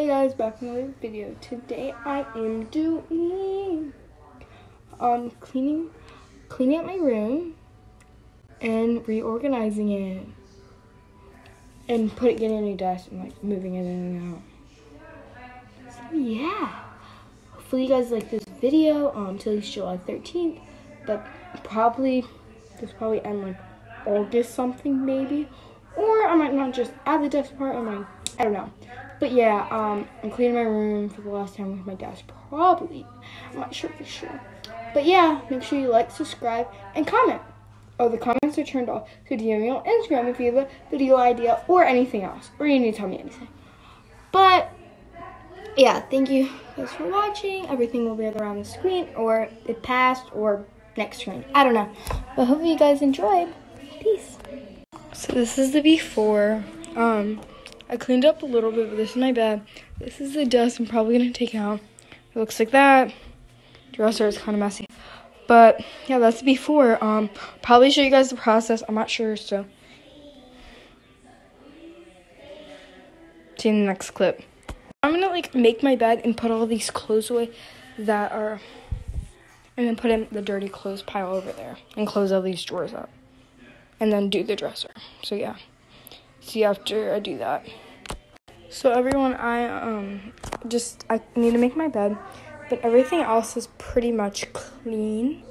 Hey guys, back with another video. Today I am doing um cleaning cleaning up my room and reorganizing it. And put it getting a new desk and like moving it in and out. So yeah. Hopefully you guys like this video um till July 13th. But probably this probably end like August something maybe. Or I might not just add the desk part, I might I don't know. But yeah, um, I'm cleaning my room for the last time with my desk. Probably. I'm not sure for sure. But yeah, make sure you like, subscribe, and comment. Oh, the comments are turned off. So DM me on Instagram if you have a video idea or anything else. Or you need to tell me anything. But yeah, thank you guys for watching. Everything will be around the screen or it passed or next screen. I don't know. But hopefully you guys enjoyed. Peace. So this is the before. Um I cleaned up a little bit, but this is my bed. This is the dust I'm probably gonna take out. It looks like that. Dresser is kind of messy. But yeah, that's before. Um, probably show you guys the process. I'm not sure, so see you in the next clip. I'm gonna like make my bed and put all these clothes away that are, and then put in the dirty clothes pile over there and close all these drawers up, and then do the dresser. So yeah, see after I do that. So everyone, I um just I need to make my bed, but everything else is pretty much clean.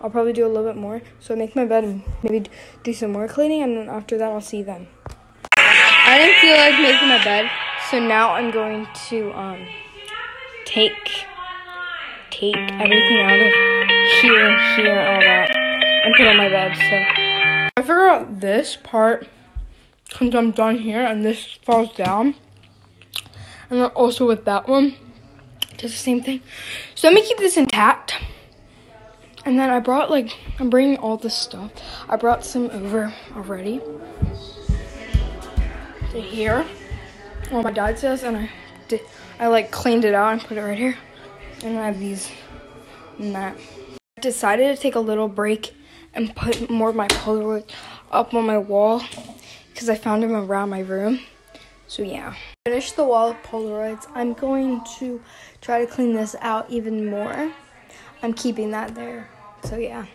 I'll probably do a little bit more. So I make my bed and maybe do some more cleaning, and then after that I'll see them. I didn't feel like making my bed, so now I'm going to um take take everything out of here, here, all that, and put on my bed. So I figure out this part comes I'm done here, and this falls down. And then also with that one, does the same thing. So let me keep this intact. And then I brought like, I'm bringing all this stuff. I brought some over already. To here. Well, my dad says, and I did, I like cleaned it out and put it right here. And I have these and that. I decided to take a little break and put more of my Polaroid up on my wall because I found them around my room. So yeah. Finish the wall of Polaroids. I'm going to try to clean this out even more. I'm keeping that there. So yeah.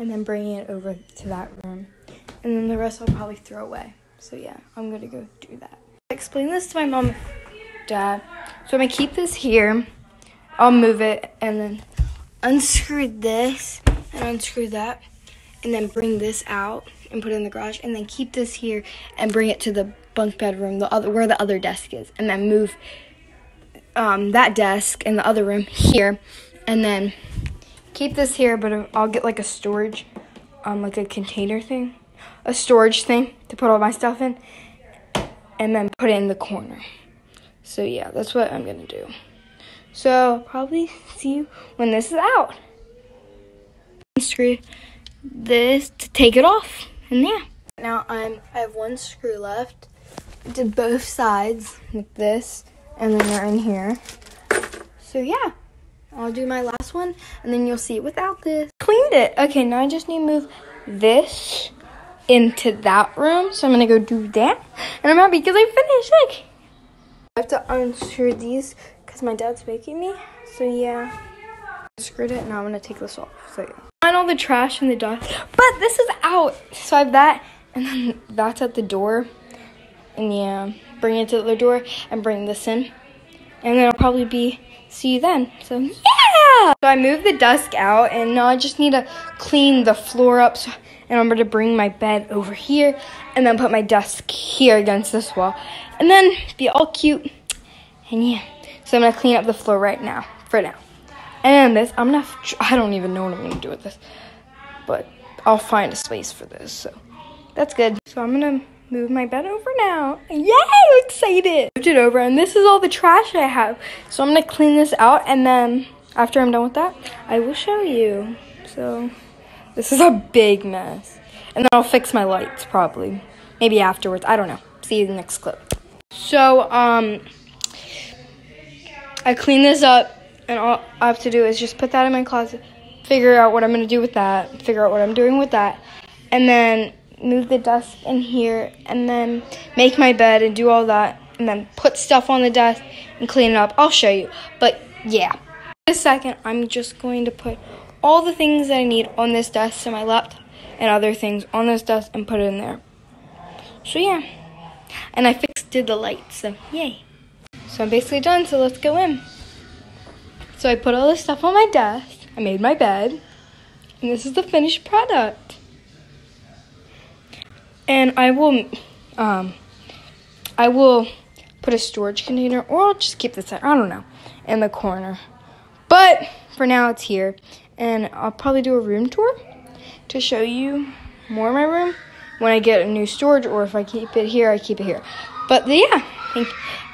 And then bringing it over to that room. And then the rest I'll probably throw away. So yeah, I'm gonna go do that. Explain this to my mom dad. So I'm gonna keep this here. I'll move it and then unscrew this and unscrew that and then bring this out and put it in the garage and then keep this here and bring it to the bunk bedroom, the other where the other desk is, and then move um, that desk in the other room here, and then keep this here. But I'll get like a storage, um, like a container thing, a storage thing to put all my stuff in, and then put it in the corner. So yeah, that's what I'm gonna do. So probably see you when this is out. Screw this to take it off, and yeah. Now I'm I have one screw left to both sides like this, and then they're in here. So yeah, I'll do my last one, and then you'll see it without this. Cleaned it. Okay, now I just need to move this into that room. So I'm gonna go do that, and I'm happy because I finished. Like I have to unscrew these because my dad's making me. So yeah, I screwed it. Now I'm gonna take this off. So yeah. All the trash and the dust, but this is out. So I have that, and then that's at the door and yeah, bring it to the door and bring this in. And then I'll probably be see you then. So yeah! So I moved the desk out and now I just need to clean the floor up so, and I'm gonna bring my bed over here and then put my desk here against this wall. And then be all cute. And yeah. So I'm gonna clean up the floor right now. For now. And this, I'm gonna, I don't even know what I'm gonna do with this. But I'll find a space for this. So that's good. So I'm gonna move my bed over now. Yay, I'm excited. Moved it over and this is all the trash I have. So I'm gonna clean this out and then after I'm done with that, I will show you. So this is a big mess. And then I'll fix my lights probably. Maybe afterwards, I don't know. See you in the next clip. So, um, I clean this up and all I have to do is just put that in my closet, figure out what I'm gonna do with that, figure out what I'm doing with that, and then move the desk in here and then make my bed and do all that and and then put stuff on the desk and clean it up. I'll show you. But yeah. In a second, I'm just going to put all the things that I need on this desk to my laptop and other things on this desk and put it in there. So yeah. And I fixed did the light, so yay. So I'm basically done, so let's go in. So I put all this stuff on my desk. I made my bed. And this is the finished product. And I will um I will put a storage container or I'll just keep this I don't know in the corner. But for now it's here and I'll probably do a room tour to show you more of my room when I get a new storage or if I keep it here I keep it here. But yeah,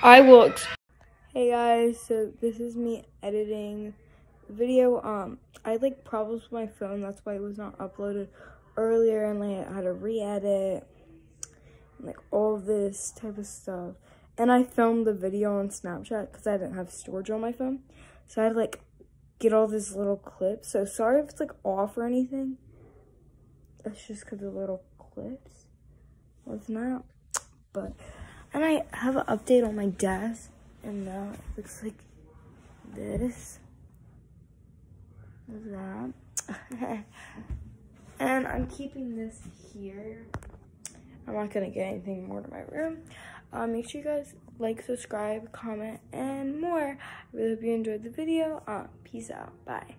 I will Hey guys, so this is me editing video. Um I had like problems with my phone, that's why it was not uploaded earlier and like I had to re-edit like all this type of stuff. And I filmed the video on Snapchat because I didn't have storage on my phone. So I had to like get all these little clips. So sorry if it's like off or anything. That's just because of little clips. Was not. But and I have an update on my desk. And now it looks like this. That. and I'm keeping this here. I'm not gonna get anything more to my room. Uh, make sure you guys like, subscribe, comment, and more. I really hope you enjoyed the video. Uh, peace out. Bye.